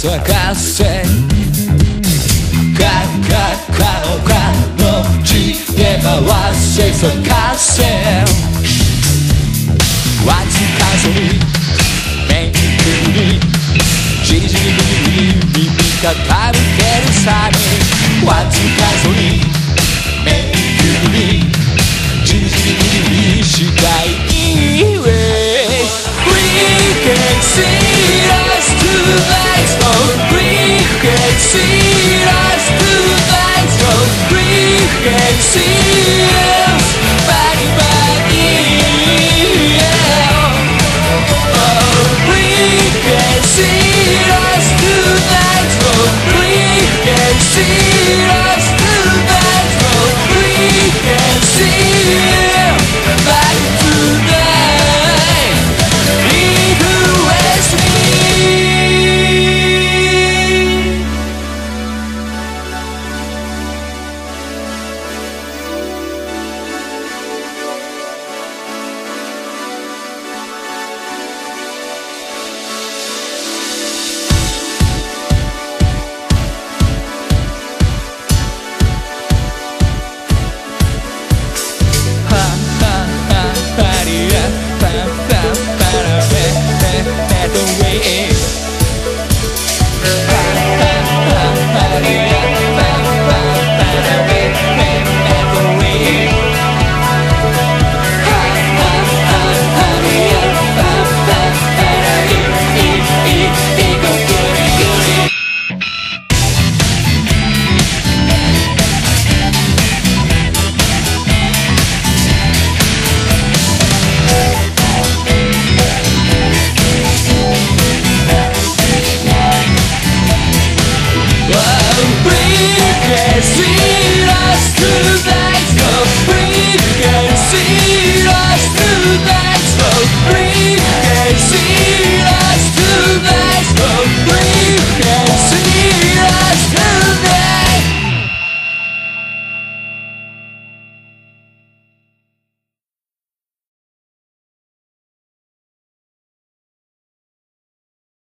sua casa Kakakaoka no chikemawashi sakase Watsukazu ni Menku ni Jiri jiri jiri jiri Bikataru keru sani Watsukazu ni see Yeah.